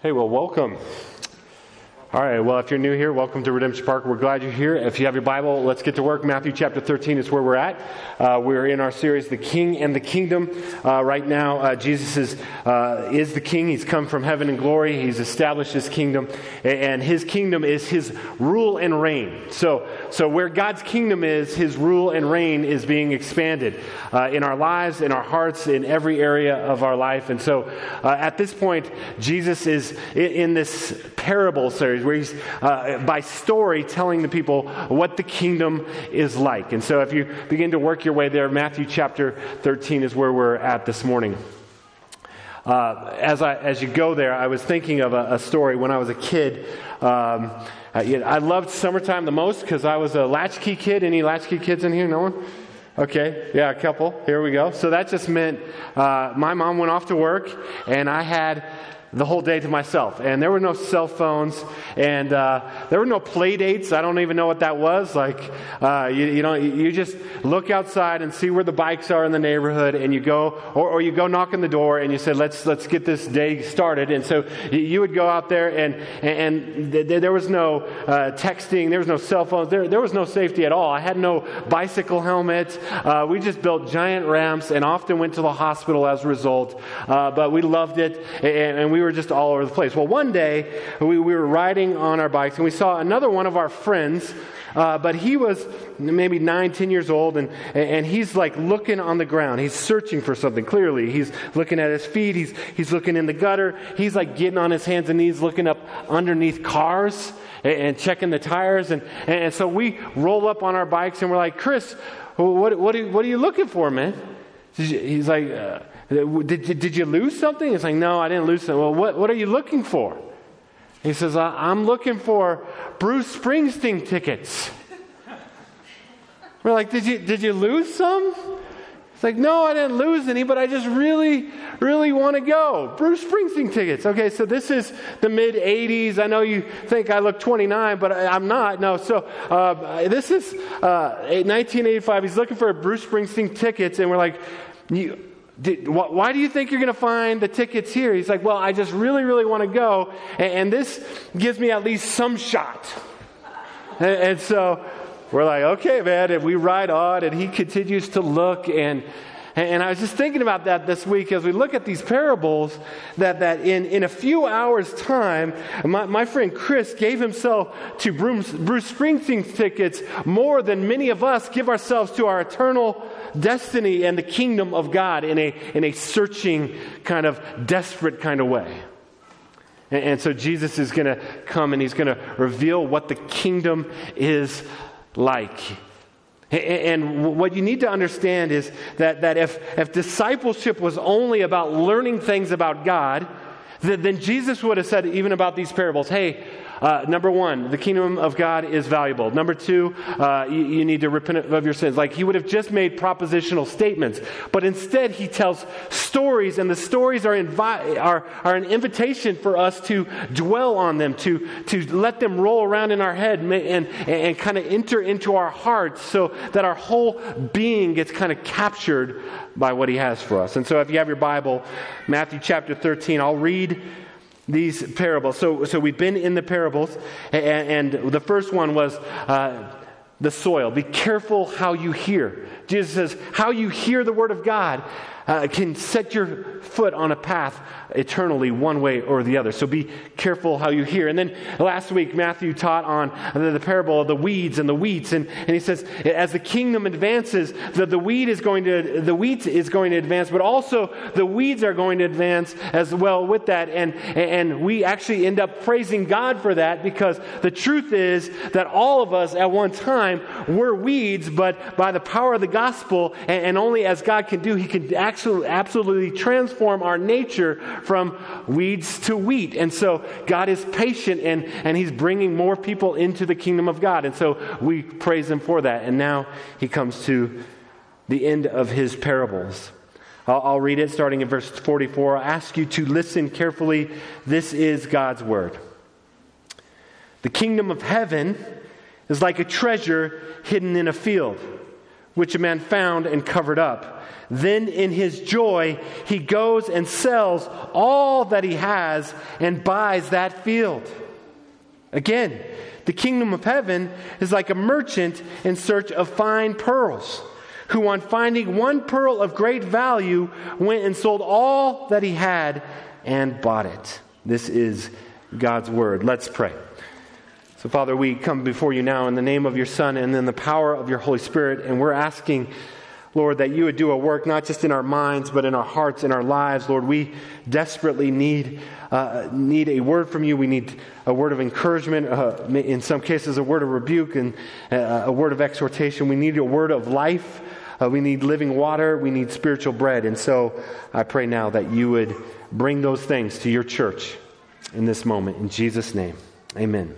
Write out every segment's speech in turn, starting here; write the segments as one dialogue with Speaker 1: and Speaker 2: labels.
Speaker 1: Hey, well, welcome. All right, well, if you're new here, welcome to Redemption Parker. We're glad you're here. If you have your Bible, let's get to work. Matthew chapter 13 is where we're at. Uh, we're in our series, The King and the Kingdom. Uh, right now, uh, Jesus is, uh, is the King. He's come from heaven in glory. He's established his kingdom, and his kingdom is his rule and reign. So, so where God's kingdom is, his rule and reign is being expanded uh, in our lives, in our hearts, in every area of our life. And so, uh, at this point, Jesus is in, in this parable series where he's, uh, by story, telling the people what the kingdom is like. And so if you begin to work your way there, Matthew chapter 13 is where we're at this morning. Uh, as, I, as you go there, I was thinking of a, a story when I was a kid. Um, I, I loved summertime the most because I was a latchkey kid. Any latchkey kids in here? No one? Okay, yeah, a couple. Here we go. So that just meant uh, my mom went off to work, and I had the whole day to myself. And there were no cell phones, and uh, there were no play dates. I don't even know what that was. Like, uh, you, you, know, you just look outside and see where the bikes are in the neighborhood, and you go, or, or you go knock on the door, and you say, "Let's let's get this day started." And so you would go out there, and and, and there was no uh, texting, there was no cell phones, there there was no safety at all. I had no bicycle helmet. Uh, we just built giant ramps, and often went to the hospital as a result. Uh, but we loved it, and, and we we were just all over the place. Well, one day we, we were riding on our bikes and we saw another one of our friends, uh, but he was maybe nine, ten years old, and, and he's like looking on the ground. He's searching for something, clearly. He's looking at his feet, he's, he's looking in the gutter, he's like getting on his hands and knees, looking up underneath cars and, and checking the tires. And, and so we roll up on our bikes and we're like, Chris, what, what, are, what are you looking for, man? He's like, uh, did, did you lose something? He's like, No, I didn't lose something. Well, what, what are you looking for? He says, I'm looking for Bruce Springsteen tickets. We're like, did you, did you lose some? It's like, no, I didn't lose any, but I just really, really want to go. Bruce Springsteen tickets. Okay, so this is the mid 80s. I know you think I look 29, but I'm not. No, so uh, this is uh, 1985. He's looking for Bruce Springsteen tickets, and we're like, you, did, wh- why do you think you're going to find the tickets here? He's like, Well, I just really, really want to go, and, and, this gives me at least some shot. and, and so we're like, Okay, man. And we ride on, and he continues to look. And, and I was just thinking about that this week as we look at these parables, that, that in, in a few hours' time, my, my friend Chris gave himself to Bruce, Bruce Springsteen tickets more than many of us give ourselves to our eternal destiny and the kingdom of God in a, in a searching, kind of desperate kind of way. And, and so Jesus is going to come and he's going to reveal what the kingdom is like. And what you need to understand is that, that if, if discipleship was only about learning things about God, then Jesus would have said, even about these parables, hey, uh, number one, the kingdom of God is valuable. Number two, uh, you, you, need to repent of your sins. Like he would have just made propositional statements, but instead he tells stories, and the stories are, invi- are, are an invitation for us to dwell on them, to, to let them roll around in our head and, and, and kind of enter into our hearts so that our whole being gets kind of captured by what he has for us. And so if you have your Bible, Matthew chapter 13, I'll read these parables. So, so we've been in the parables, and, and the first one was uh, the soil. Be careful how you hear. Jesus says, how you hear the word of God uh, can set your foot on a path eternally one way or the other. So be careful how you hear. And then last week, Matthew taught on the, the parable of the weeds and the wheats. And, and he says, as the kingdom advances, the, the weed is going to, the wheat is going to advance, but also the weeds are going to advance as well with that. And, and we actually end up praising God for that because the truth is that all of us at one time were weeds, but by the power of the gospel, and, and only as God can do, he can actually absolutely, transform our nature from weeds to wheat. And so God is patient and, and He's bringing more people into the kingdom of God. And so we praise Him for that. And now He comes to the end of His parables. I'll, I'll read it starting in verse 44. I ask you to listen carefully. This is God's word. The kingdom of heaven is like a treasure hidden in a field which a man found and covered up. Then in his joy, he goes and sells all that he has and buys that field. Again, the kingdom of heaven is like a merchant in search of fine pearls, who, on finding one pearl of great value, went and sold all that he had and bought it. This is God's word. Let's pray. So, Father, we come before you now in the name of your Son and in the power of your Holy Spirit, and we're asking, Lord, that you would do a work not just in our minds, but in our hearts, in our lives. Lord, we desperately need, uh, need a word from you. We need a word of encouragement, uh, in some cases, a word of rebuke and uh, a word of exhortation. We need a word of life. Uh, we need living water. We need spiritual bread. And so I pray now that you would bring those things to your church in this moment. In Jesus' name, amen.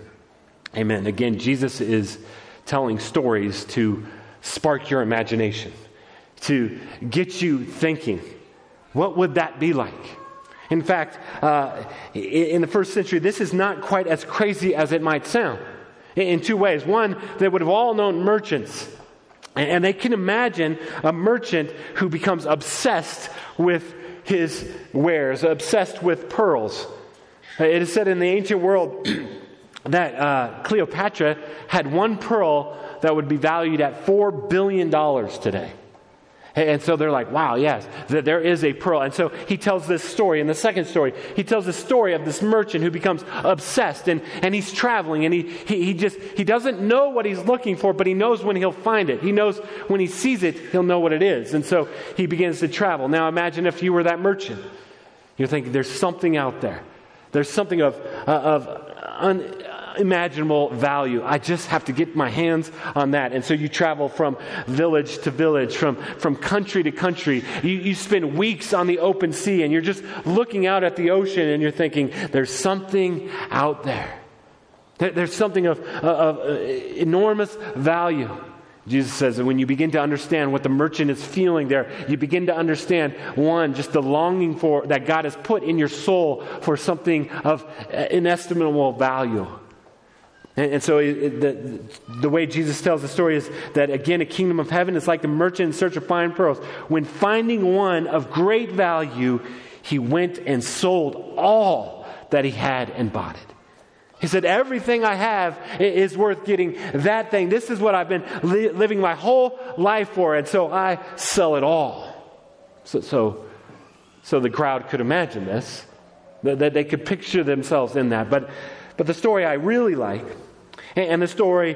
Speaker 1: Amen. Again, Jesus is telling stories to spark your imagination, to get you thinking. What would that be like? In fact, uh, in the first century, this is not quite as crazy as it might sound in two ways. One, they would have all known merchants, and they can imagine a merchant who becomes obsessed with his wares, obsessed with pearls. It is said in the ancient world, that uh, Cleopatra had one pearl that would be valued at $4 billion today. And so they're like, wow, yes, there is a pearl. And so he tells this story. In the second story, he tells the story of this merchant who becomes obsessed and, and he's traveling and he, he, he just, he doesn't know what he's looking for, but he knows when he'll find it. He knows when he sees it, he'll know what it is. And so he begins to travel. Now imagine if you were that merchant. You're thinking, there's something out there. There's something of, uh, of unimaginable value. I just have to get my hands on that. And so you travel from village to village, from, from country to country. You, you spend weeks on the open sea and you're just looking out at the ocean and you're thinking, there's something out there. There's something of, of, of uh, enormous value. Jesus says that when you begin to understand what the merchant is feeling there, you begin to understand, one, just the longing for that God has put in your soul for something of inestimable value. And, so the way Jesus tells the story is that, again, a kingdom of heaven is like the merchant in search of fine pearls. When finding one of great value, he went and sold all that he had and bought it. He said, Everything I have is worth getting that thing. This is what I've been li- living my whole life for, and so I sell it all. So, so, so the crowd could imagine this, that they could picture themselves in that. But, but the story I really like, and the story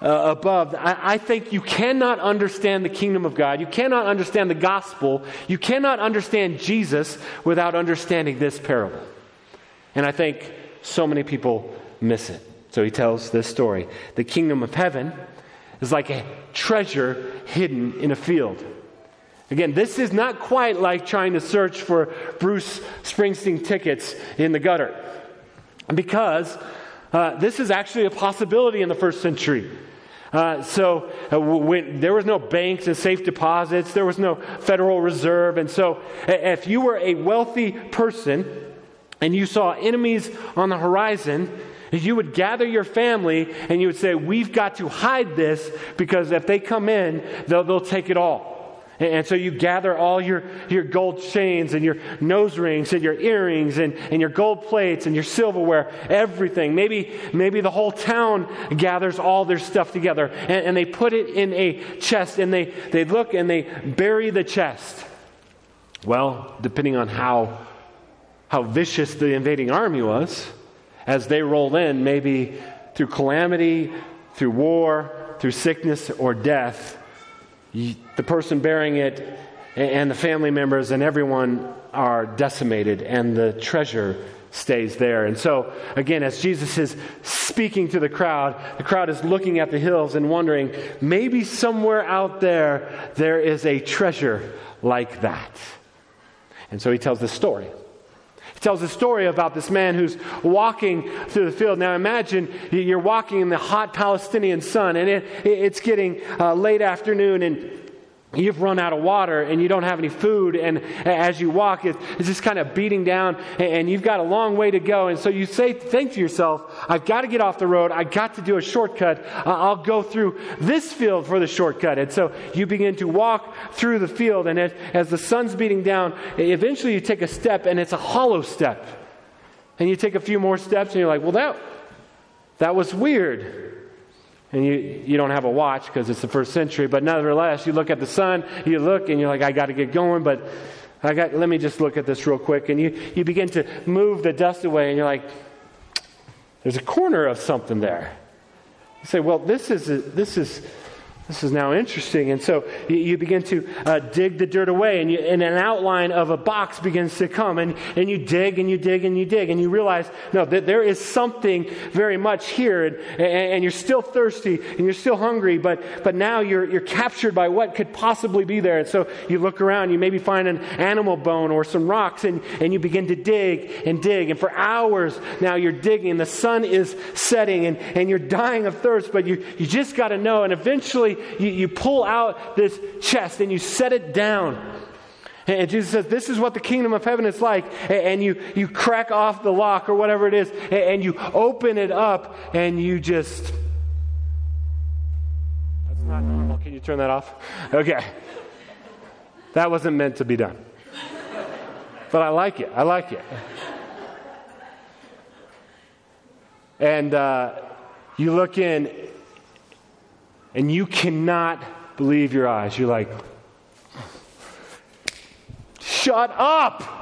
Speaker 1: uh, above, I, I, think you cannot understand the kingdom of God. You cannot understand the gospel. You cannot understand Jesus without understanding this parable. And I think so many people miss it. So he tells this story. The kingdom of heaven is like a treasure hidden in a field. Again, this is not quite like trying to search for Bruce Springsteen tickets in the gutter. Because uh, this is actually a possibility in the first century. Uh, so uh, when, there was no banks and safe deposits, there was no Federal Reserve, and so if you were a wealthy person, and you saw enemies on the horizon, you would gather your family and you would say, We've got to hide this because if they come in, they'll, they'll take it all. And so you gather all your, your gold chains and your nose rings and your earrings and, and your gold plates and your silverware, everything. Maybe, maybe the whole town gathers all their stuff together and, and they put it in a chest and they, they look and they bury the chest. Well, depending on how how vicious the invading army was as they roll in, maybe through calamity, through war, through sickness or death. The person bearing it and the family members and everyone are decimated, and the treasure stays there. And so, again, as Jesus is speaking to the crowd, the crowd is looking at the hills and wondering maybe somewhere out there there is a treasure like that. And so he tells this story. He tells a story about this man who's walking through the field. Now imagine you're walking in the hot Palestinian sun, and it, it's getting uh, late afternoon, and you've run out of water and you don't have any food and as you walk it's just kind of beating down and you've got a long way to go. And so you say think to yourself i've got to get off the road. I've got to do a shortcut. I'll go through this field for the shortcut. And so you begin to walk through the field and as, the sun's beating down eventually you take a step and it's a hollow step. And you take a few more steps and you're like well that that was weird and you, you don't have a watch because it's the first century, but nevertheless, you look at the sun, you look, and you're like, I got to get going, but I got, let me just look at this real quick. And you, you begin to move the dust away, and you're like, there's a corner of something there. You say, well, this is, a, this is, this is now interesting. And so you, you begin to uh, dig the dirt away, and, you, and, an outline of a box begins to come. And, and you dig and you dig and you dig, and you realize, no, that there is something very much here. And, and you're still thirsty and you're still hungry, but, but now you're, you're captured by what could possibly be there. And so you look around, you maybe find an animal bone or some rocks, and, and you begin to dig and dig. And for hours now you're digging, the sun is setting, and, and you're dying of thirst, but you, you just got to know. And eventually, you, you pull out this chest and you set it down. And Jesus says, This is what the kingdom of heaven is like. And you, you crack off the lock or whatever it is, and you open it up, and you just. That's not normal. Can you turn that off? Okay. That wasn't meant to be done. But I like it. I like it. And uh, you look in, and you cannot believe your eyes. You're like, shut up!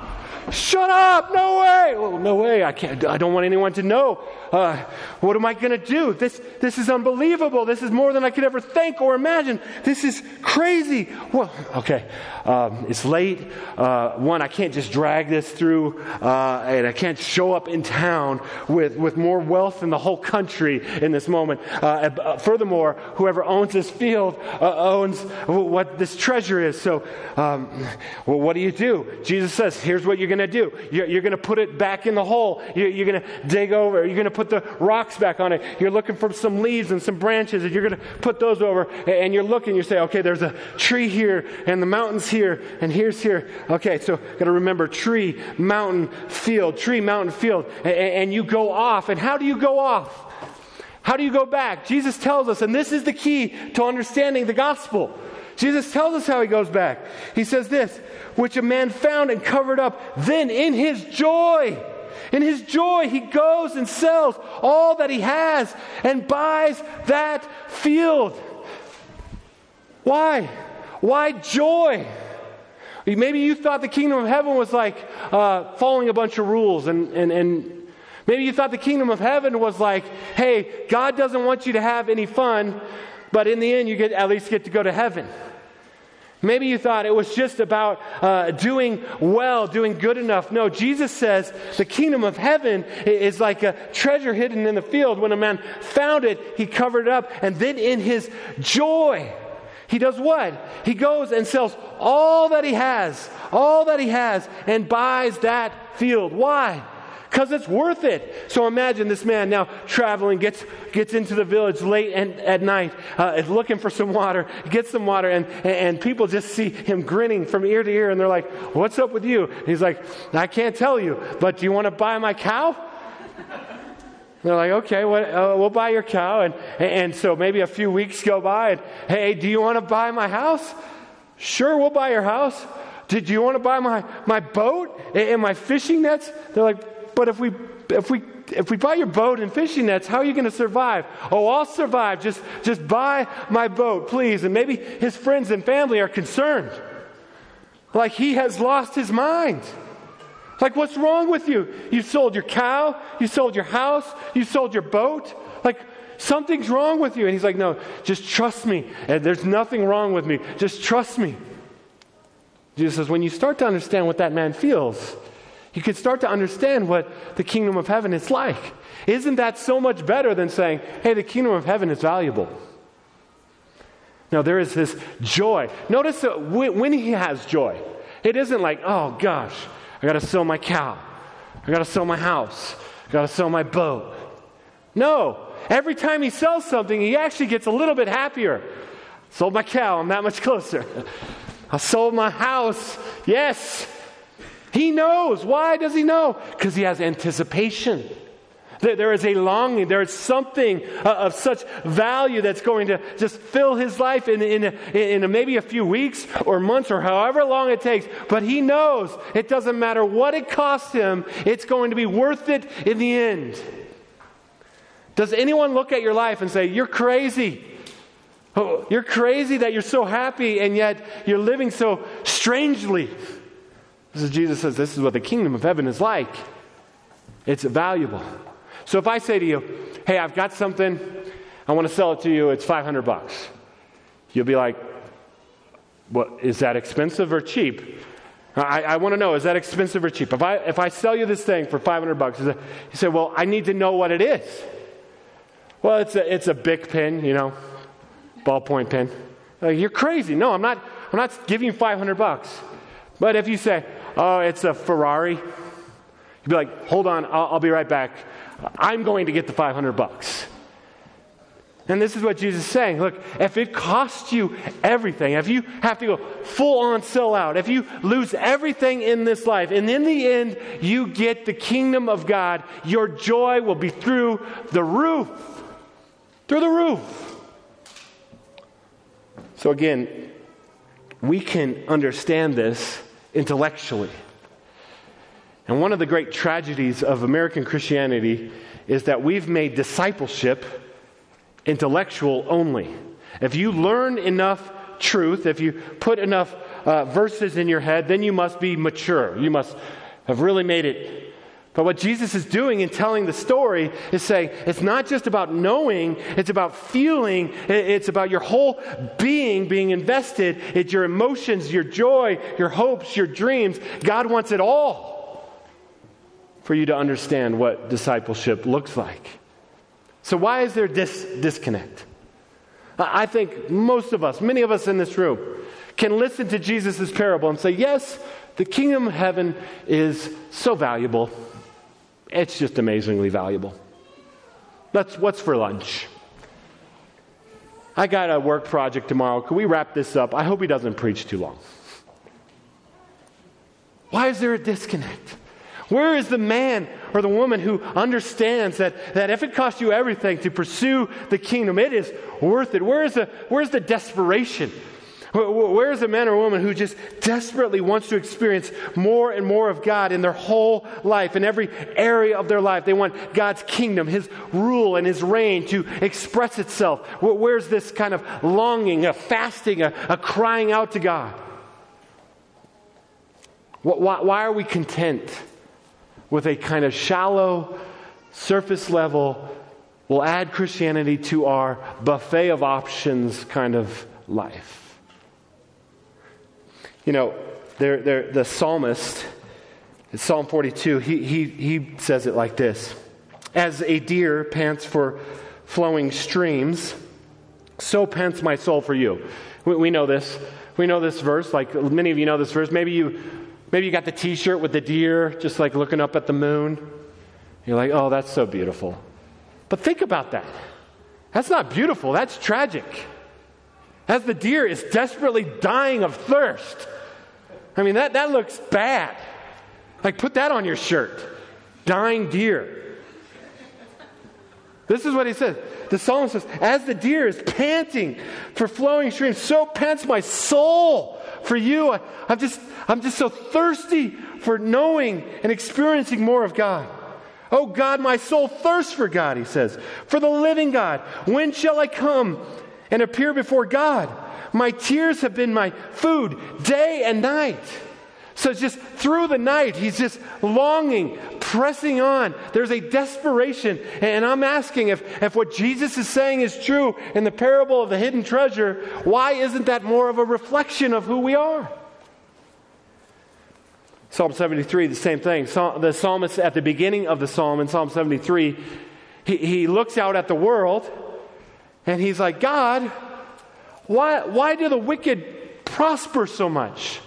Speaker 1: Shut up! No way! Oh, no way! I can't. I don't want anyone to know. Uh, what am I going to do? This, this is unbelievable. This is more than I could ever think or imagine. This is crazy. Well, okay. Um, it's late. Uh, one, I can't just drag this through, uh, and I can't show up in town with, with more wealth than the whole country in this moment. Uh, uh, furthermore, whoever owns this field uh, owns what this treasure is. So, um, well, what do you do? Jesus says, here's what you're going to do. You're, you're going to put it back in the hole. You're, you're going to dig over. You're going to put the rocks back on it. You're looking for some leaves and some branches, and you're going to put those over. And you're looking, you say, okay, there's a tree here, and the mountain's here, and here's here. Okay, so got to remember tree, mountain, field, tree, mountain, field. And, and you go off. And how do you go off? How do you go back? Jesus tells us, and this is the key to understanding the gospel. Jesus tells us how he goes back. He says this, which a man found and covered up, then in his joy, in his joy, he goes and sells all that he has and buys that field. Why? Why joy? Maybe you thought the kingdom of heaven was like uh, following a bunch of rules, and, and, and maybe you thought the kingdom of heaven was like, hey, God doesn't want you to have any fun, but in the end, you get, at least get to go to heaven. Maybe you thought it was just about uh, doing well, doing good enough. No, Jesus says the kingdom of heaven is like a treasure hidden in the field. When a man found it, he covered it up. And then in his joy, he does what? He goes and sells all that he has, all that he has, and buys that field. Why? Because it's worth it. So imagine this man now traveling, gets, gets into the village late and, at night, uh, is looking for some water, gets some water, and, and people just see him grinning from ear to ear, and they're like, What's up with you? And he's like, I can't tell you, but do you want to buy my cow? They're like, okay, what, uh, we'll buy your cow. And, and so maybe a few weeks go by, and hey, do you want to buy my house? Sure, we'll buy your house. Did you want to buy my, my boat and my fishing nets? They're like, but if we, if we, if we buy your boat and fishing nets, how are you going to survive? Oh, I'll survive. Just, just buy my boat, please. And maybe his friends and family are concerned. Like he has lost his mind. Like, what's wrong with you? You sold your cow, you sold your house, you sold your boat. Like, something's wrong with you. And he's like, no, just trust me. And there's nothing wrong with me. Just trust me. Jesus says, when you start to understand what that man feels, you could start to understand what the kingdom of heaven is like. Isn't that so much better than saying, hey, the kingdom of heaven is valuable? Now, there is this joy. Notice that when he has joy, it isn't like, oh gosh, I got to sell my cow, I got to sell my house, I got to sell my boat. No, every time he sells something, he actually gets a little bit happier. Sold my cow, I'm that much closer. I sold my house, yes. He knows. Why does he know? Because he has anticipation. There is a longing. There is something uh, of such value that's going to just fill his life in, in, in, in maybe a few weeks or months or however long it takes. But he knows it doesn't matter what it costs him, it's going to be worth it in the end. Does anyone look at your life and say, You're crazy? Oh, you're crazy that you're so happy and yet you're living so strangely. This is Jesus says, This is what the kingdom of heaven is like. It's valuable. So if I say to you, hey, I've got something, I want to sell it to you, it's 500 bucks. You'll be like, what, is that expensive or cheap? I, I want to know, is that expensive or cheap? If I, if I sell you this thing for 500 bucks, you say, well, I need to know what it is. Well, it's a, it's a Bic pen, you know, ballpoint pen. Like, You're crazy. No, I'm not, I'm not giving you 500 bucks. But if you say, oh, it's a Ferrari, you'd be like, hold on, I'll, I'll be right back. I'm going to get the 500 bucks. And this is what Jesus is saying. Look, if it costs you everything, if you have to go full on sell out, if you lose everything in this life, and in the end you get the kingdom of God, your joy will be through the roof. Through the roof. So again, we can understand this intellectually. And one of the great tragedies of American Christianity is that we've made discipleship intellectual only. If you learn enough truth, if you put enough uh, verses in your head, then you must be mature. You must have really made it. But what Jesus is doing in telling the story is saying it's not just about knowing, it's about feeling, it's about your whole being being invested. It's your emotions, your joy, your hopes, your dreams. God wants it all for you to understand what discipleship looks like. So, why is there this disconnect? I think most of us, many of us in this room, can listen to Jesus' parable and say, Yes, the kingdom of heaven is so valuable. It's just amazingly valuable. That's what's for lunch. I got a work project tomorrow. Can we wrap this up? I hope he doesn't preach too long. Why is there a disconnect? Where is the man or the woman who understands that, that if it costs you everything to pursue the kingdom, it is worth it? Where is the, where's the desperation? Where is a man or woman who just desperately wants to experience more and more of God in their whole life, in every area of their life? They want God's kingdom, His rule, and His reign to express itself. Where's this kind of longing, a fasting, a, a crying out to God? Why, why are we content? with a kind of shallow, surface level, we'll add Christianity to our buffet of options kind of life. You know, they're, they're, the psalmist, Psalm 42, he, he, he says it like this As a deer pants for flowing streams, so pants my soul for you. We, we know this. We know this verse. Like many of you know this verse. Maybe you Maybe you got the t shirt with the deer, just like looking up at the moon. You're like, oh, that's so beautiful. But think about that. That's not beautiful, that's tragic. As the deer is desperately dying of thirst. I mean, that, that looks bad. Like, put that on your shirt. Dying deer. This is what he says. The psalmist says, As the deer is panting for flowing streams, so pants my soul for you. I, I'm, just, I'm just so thirsty for knowing and experiencing more of God. Oh God, my soul thirsts for God, he says, for the living God. When shall I come and appear before God? My tears have been my food day and night. So just through the night, he's just longing, pressing on. There's a desperation. And I'm asking if, if what Jesus is saying is true in the parable of the hidden treasure, why isn't that more of a reflection of who we are? Psalm 73, the same thing. The psalmist at the beginning of the psalm in Psalm 73, he, he looks out at the world and he's like, God, why, why do the wicked prosper so much?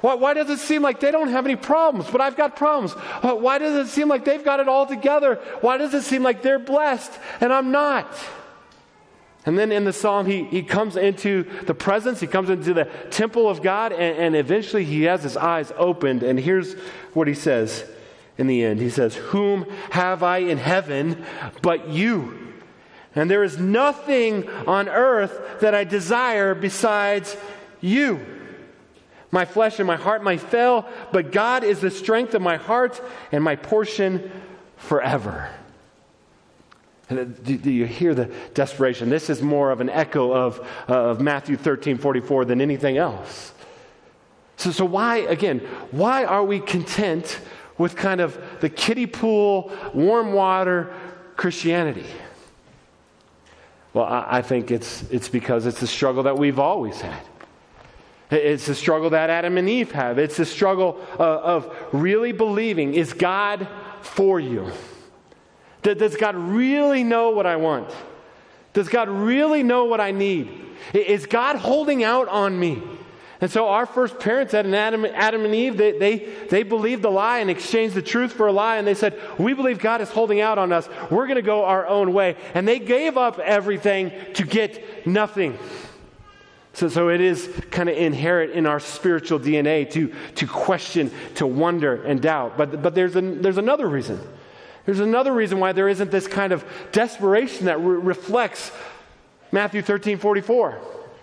Speaker 1: Why, why, does it seem like they don't have any problems, but I've got problems? Uh, why does it seem like they've got it all together? Why does it seem like they're blessed and I'm not? And then in the psalm, he, he comes into the presence, he comes into the temple of God, and, and eventually he has his eyes opened. And here's what he says in the end He says, Whom have I in heaven but you? And there is nothing on earth that I desire besides you. My flesh and my heart might fail, but God is the strength of my heart and my portion forever. And do, do you hear the desperation? This is more of an echo of, uh, of Matthew 13 44 than anything else. So, so, why, again, why are we content with kind of the kiddie pool, warm water Christianity? Well, I, I think it's, it's because it's a struggle that we've always had. It's the struggle that Adam and Eve have. It's the struggle uh, of really believing is God for you? Does God really know what I want? Does God really know what I need? Is God holding out on me? And so our first parents Adam, Adam and Eve, they, they, they believed the lie and exchanged the truth for a lie. And they said, We believe God is holding out on us. We're going to go our own way. And they gave up everything to get nothing. So, so it is kind of inherent in our spiritual DNA to, to question, to wonder, and doubt. But, but there's, an, there's another reason. There's another reason why there isn't this kind of desperation that re- reflects Matthew 13 44.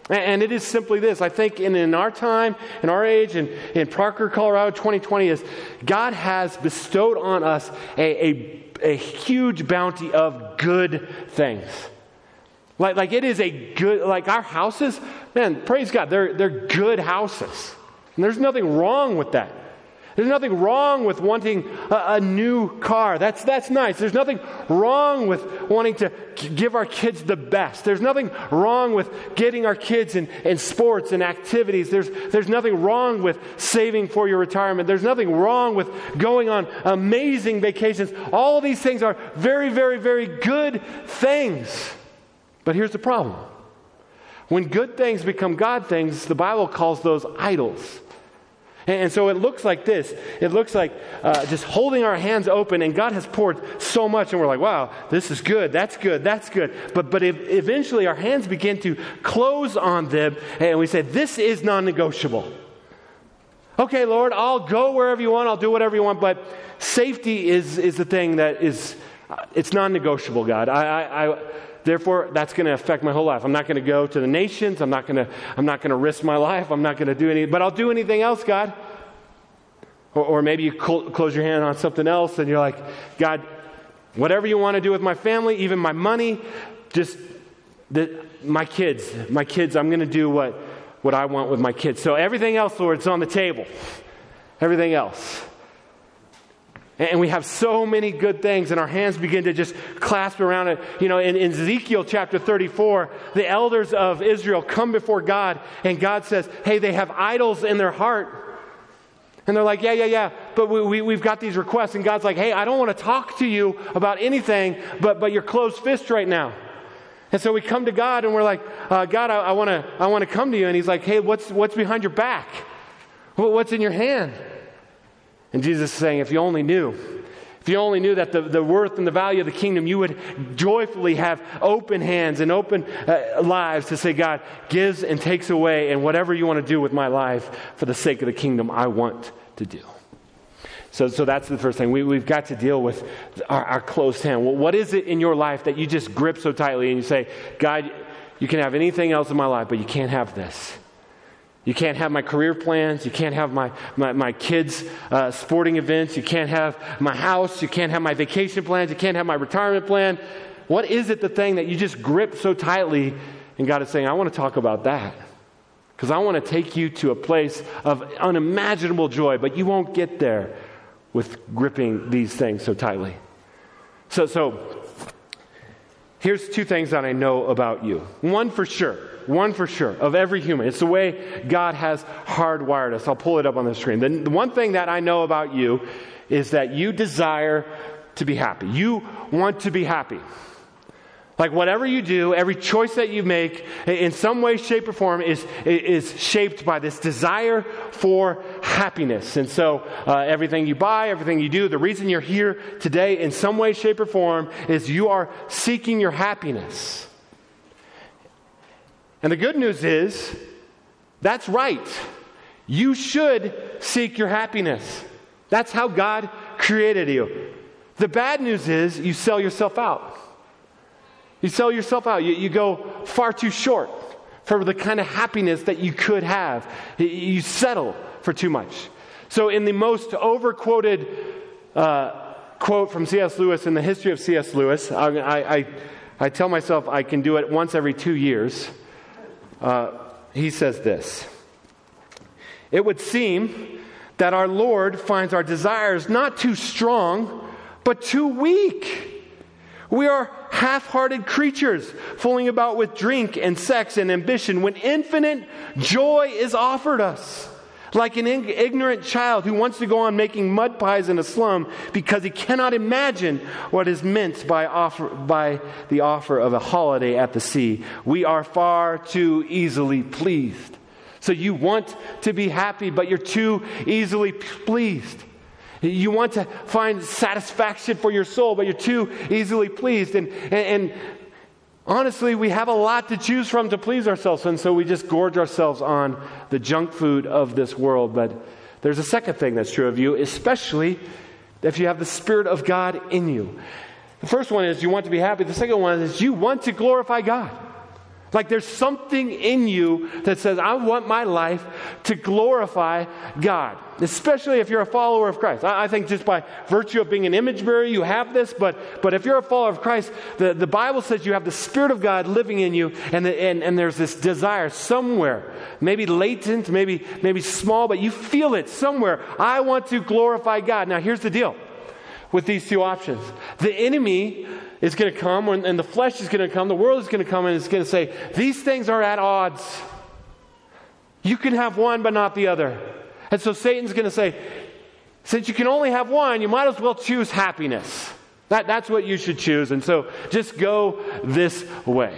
Speaker 1: And it is simply this. I think in, in our time, in our age, in, in Parker, Colorado 2020, is God has bestowed on us a, a, a huge bounty of good things. Like, like it is a good, like our houses, man, praise God, they're, they're good houses. And there's nothing wrong with that. There's nothing wrong with wanting a, a, new car. That's, that's nice. There's nothing wrong with wanting to give our kids the best. There's nothing wrong with getting our kids in, in sports and activities. There's, there's nothing wrong with saving for your retirement. There's nothing wrong with going on amazing vacations. All of these things are very, very, very good things. But here's the problem when good things become God things, the Bible calls those idols. And so it looks like this. It looks like uh, just holding our hands open, and God has poured so much, and we're like, wow, this is good, that's good, that's good. But, but eventually our hands begin to close on them, and we say, this is non negotiable. Okay, Lord, I'll go wherever you want, I'll do whatever you want, but safety is, is the thing that is, uh, it's non negotiable, God. I, I, I therefore that's going to affect my whole life. I'm not going to go to the nations. I'm not going to, I'm not going to risk my life. I'm not going to do anything, but I'll do anything else, God. Or, or maybe you cl- close your hand on something else and you're like, God, whatever you want to do with my family, even my money, just the, my kids, my kids, I'm going to do what, what I want with my kids. So everything else, Lord, it's on the table. Everything else. And we have so many good things, and our hands begin to just clasp around it. You know, in, in, Ezekiel chapter 34, the elders of Israel come before God, and God says, Hey, they have idols in their heart. And they're like, Yeah, yeah, yeah, but we, we, have got these requests. And God's like, Hey, I don't want to talk to you about anything, but, but you're closed fist right now. And so we come to God, and we're like, uh, God, I, I want to I wanna come to you. And He's like, Hey, what's, what's behind your back? What's in your hand? And Jesus is saying, if you only knew, if you only knew that the, the worth and the value of the kingdom, you would joyfully have open hands and open uh, lives to say, God gives and takes away, and whatever you want to do with my life for the sake of the kingdom, I want to do. So, so that's the first thing. We, we've got to deal with our, our closed hand. Well, what is it in your life that you just grip so tightly and you say, God, you can have anything else in my life, but you can't have this? You can't have my career plans. You can't have my, my, my kids' uh, sporting events. You can't have my house. You can't have my vacation plans. You can't have my retirement plan. What is it, the thing that you just grip so tightly? And God is saying, I want to talk about that. Because I want to take you to a place of unimaginable joy, but you won't get there with gripping these things so tightly. So, so here's two things that I know about you. One for sure one for sure, of every human. It's the way God has hardwired us. I'll pull it up on the screen. The, one thing that I know about you is that you desire to be happy. You want to be happy. Like whatever you do, every choice that you make, in some way, shape, or form, is, is shaped by this desire for happiness. And so, uh, everything you buy, everything you do, the reason you're here today, in some way, shape, or form, is you are seeking your happiness. And the good news is that's right. You should seek your happiness. That's how God created you. The bad news is you sell yourself out. You sell yourself out. You, you go far too short for the kind of happiness that you could have. You settle for too much. So, in the most overquoted uh, quote from C.S. Lewis in the history of C.S. Lewis, I, I, I, tell myself I can do it once every two years. Uh, he says this It would seem that our Lord finds our desires not too strong, but too weak. We are half hearted creatures fooling about with drink and sex and ambition when infinite joy is offered us. Like an ignorant child who wants to go on making mud pies in a slum because he cannot imagine what is meant by, offer, by the offer of a holiday at the sea. We are far too easily pleased. So you want to be happy, but you're too easily pleased. You want to find satisfaction for your soul, but you're too easily pleased. And, and, and, honestly, we have a lot to choose from to please ourselves, and so we just gorge ourselves on the junk food of this world. But there's a second thing that's true of you, especially if you have the Spirit of God in you. The first one is you want to be happy, the second one is you want to glorify God. Like there's something in you that says, I want my life to glorify God, especially if you're a follower of Christ. I, I, think just by virtue of being an image bearer, you have this, but, but if you're a follower of Christ, the, the Bible says you have the Spirit of God living in you, and, the, and, and there's this desire somewhere, maybe latent, maybe, maybe small, but you feel it somewhere. I want to glorify God. Now, here's the deal with these two options the enemy is going to come, and the flesh is going to come, the world is going to come, and it's going to say, These things are at odds. You can have one, but not the other. And so Satan's going to say, Since you can only have one, you might as well choose happiness. That, that's what you should choose. And so just go this way.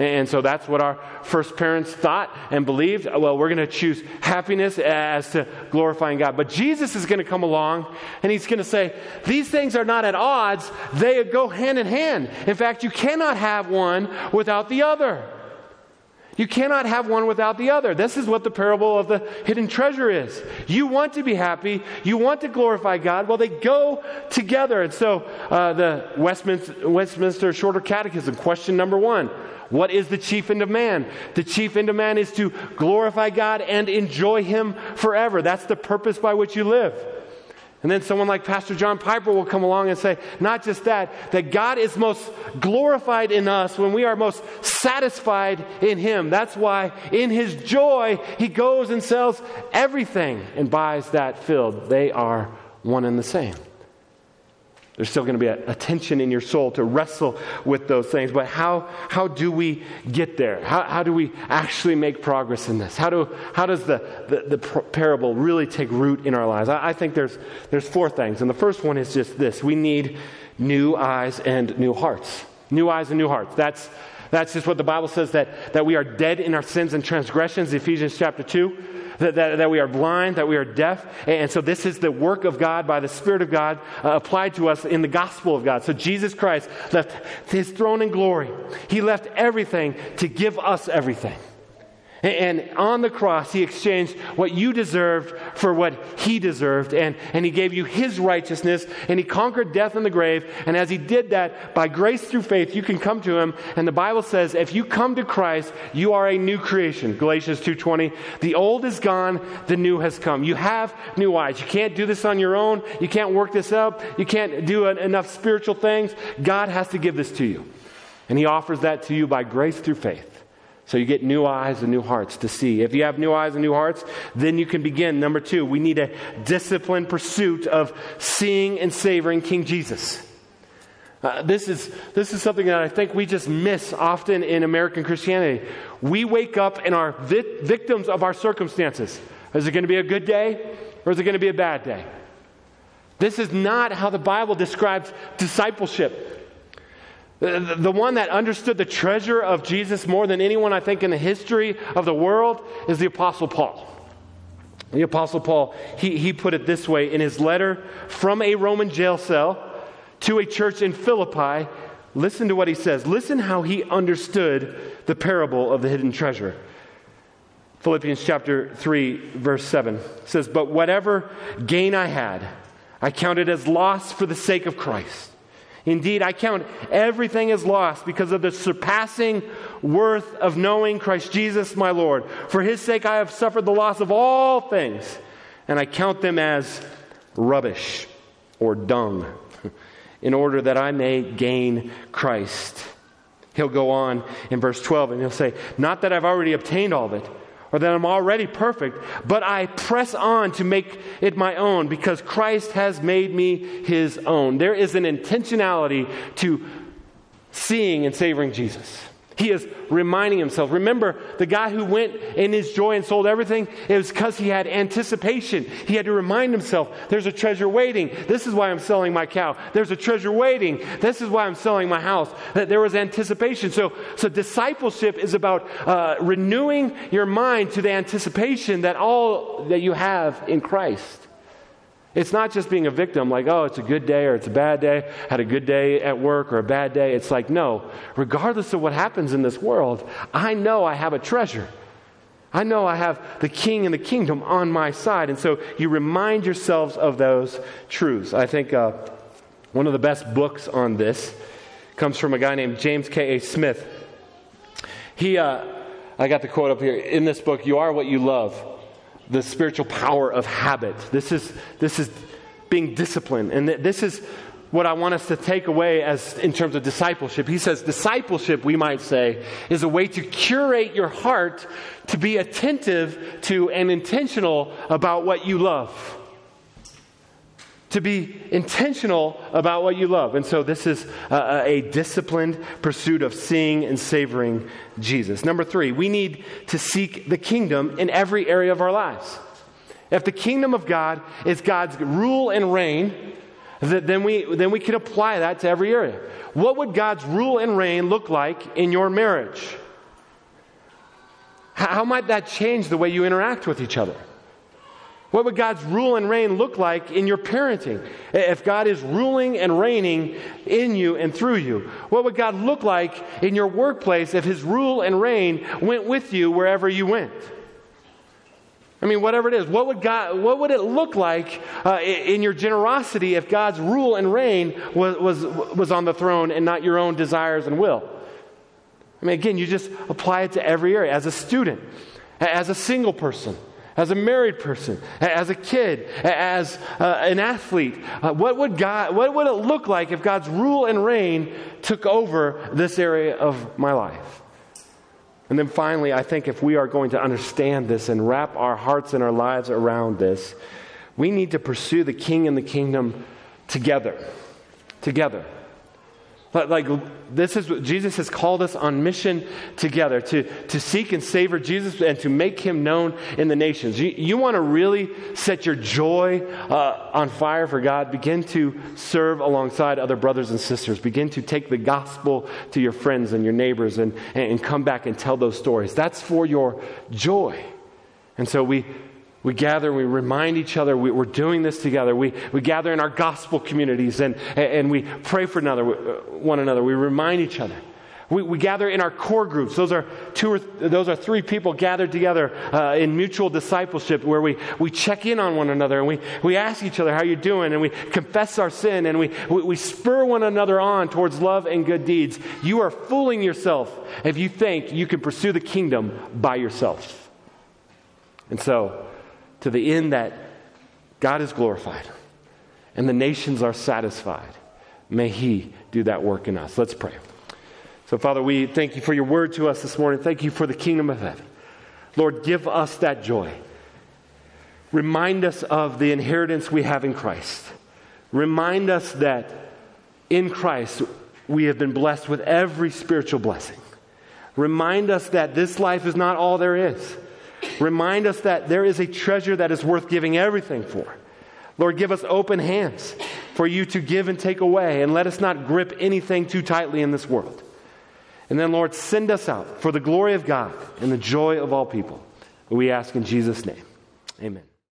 Speaker 1: And so that's what our first parents thought and believed. Well, we're going to choose happiness as to glorifying God. But Jesus is going to come along and he's going to say, These things are not at odds, they go hand in hand. In fact, you cannot have one without the other. You cannot have one without the other. This is what the parable of the hidden treasure is. You want to be happy, you want to glorify God. Well, they go together. And so, uh, the Westminster, Westminster Shorter Catechism, question number one what is the chief end of man? The chief end of man is to glorify God and enjoy Him forever. That's the purpose by which you live. And then someone like Pastor John Piper will come along and say, not just that, that God is most glorified in us when we are most satisfied in Him. That's why in His joy, He goes and sells everything and buys that field. They are one and the same. There's still going to be a, a, tension in your soul to wrestle with those things. But how, how do we get there? How, how do we actually make progress in this? How, do, how does the, the, the parable really take root in our lives? I, I think there's, there's four things. And the first one is just this we need new eyes and new hearts. New eyes and new hearts. That's, that's just what the Bible says that, that we are dead in our sins and transgressions, Ephesians chapter 2 that, that, that, we are blind, that we are deaf. And so this is the work of God by the Spirit of God uh, applied to us in the gospel of God. So Jesus Christ left his throne in glory. He left everything to give us everything. And on the cross, he exchanged what you deserved for what he deserved. And, and he gave you his righteousness, and he conquered death and the grave. And as he did that, by grace through faith, you can come to him. And the Bible says, if you come to Christ, you are a new creation. Galatians 2.20. The old is gone, the new has come. You have new eyes. You can't do this on your own. You can't work this up. You can't do enough spiritual things. God has to give this to you. And he offers that to you by grace through faith. So you get new eyes and new hearts to see. If you have new eyes and new hearts, then you can begin. Number two, we need a disciplined pursuit of seeing and savoring King Jesus. Uh, this, is, this is something that I think we just miss often in American Christianity. We wake up and are vi- victims of our circumstances. Is it going to be a good day or is it going to be a bad day? This is not how the Bible describes discipleship. The, the one that understood the treasure of Jesus more than anyone, I think, in the history of the world is the Apostle Paul. The Apostle Paul, he, he put it this way in his letter from a Roman jail cell to a church in Philippi Listen to what he says. Listen how he understood the parable of the hidden treasure. Philippians chapter 3, verse 7 says, But whatever gain I had, I counted as loss for the sake of Christ. Indeed, I count everything as loss because of the surpassing worth of knowing Christ Jesus my Lord. For his sake I have suffered the loss of all things, and I count them as rubbish or dung, in order that I may gain Christ. He'll go on in verse 12 and he'll say, Not that I've already obtained all of it or that I'm already perfect, but I press on to make it my own because Christ has made me his own. There is an intentionality to seeing and savoring Jesus. He is reminding himself. Remember, the guy who went in his joy and sold everything, it was because he had anticipation. He had to remind himself there's a treasure waiting. This is why I'm selling my cow. There's a treasure waiting. This is why I'm selling my house. That there was anticipation. So, so discipleship is about uh, renewing your mind to the anticipation that all that you have in Christ. It's not just being a victim, like, oh, it's a good day or it's a bad day, had a good day at work or a bad day. It's like, no, regardless of what happens in this world, I know I have a treasure. I know I have the king and the kingdom on my side. And so you remind yourselves of those truths. I think uh, one of the best books on this comes from a guy named James K.A. Smith. He, uh, I got the quote up here. In this book, You Are What You Love the spiritual power of habit. This is, this is being disciplined. And this is what I want us to take away as in terms of discipleship. He says discipleship, we might say, is a way to curate your heart to be attentive to and intentional about what you love to be intentional about what you love. And so this is a, a, disciplined pursuit of seeing and savoring Jesus. Number three, we need to seek the kingdom in every area of our lives. If the kingdom of God is God's rule and reign, then we, then we can apply that to every area. What would God's rule and reign look like in your marriage? How might that change the way you interact with each other? What would God's rule and reign look like in your parenting? If God is ruling and reigning in you and through you, what would God look like in your workplace if His rule and reign went with you wherever you went? I mean, whatever it is, what would, God, what would it look like uh, in your generosity if God's rule and reign was, was, was on the throne and not your own desires and will? I mean, again, you just apply it to every area as a student, as a single person as a married person, as a kid, as uh, an athlete. Uh, what, would God, what would it look like if God's rule and reign took over this area of my life? And then finally, I think if we are going to understand this and wrap our hearts and our lives around this, we need to pursue the king and the kingdom together. Together. But like, this is what Jesus has called us on mission together to, to seek and savor Jesus and to make him known in the nations. You, you want to really set your joy uh, on fire for God? Begin to serve alongside other brothers and sisters. Begin to take the gospel to your friends and your neighbors and, and come back and tell those stories. That's for your joy. And so we, we gather and we remind each other we, are doing this together. We, we gather in our gospel communities and, and we pray for another, one another. We remind each other. We, we gather in our core groups. Those are two or th- those are three people gathered together uh, in mutual discipleship where we, we check in on one another and we, we ask each other how you're doing and we confess our sin and we, we, we spur one another on towards love and good deeds. You are fooling yourself if you think you can pursue the kingdom by yourself. And so, to the end that God is glorified and the nations are satisfied. May He do that work in us. Let's pray. So, Father, we thank you for your word to us this morning. Thank you for the kingdom of heaven. Lord, give us that joy. Remind us of the inheritance we have in Christ. Remind us that in Christ we have been blessed with every spiritual blessing. Remind us that this life is not all there is. Remind us that there is a treasure that is worth giving everything for. Lord, give us open hands for you to give and take away, and let us not grip anything too tightly in this world. And then, Lord, send us out for the glory of God and the joy of all people. We ask in Jesus' name. Amen.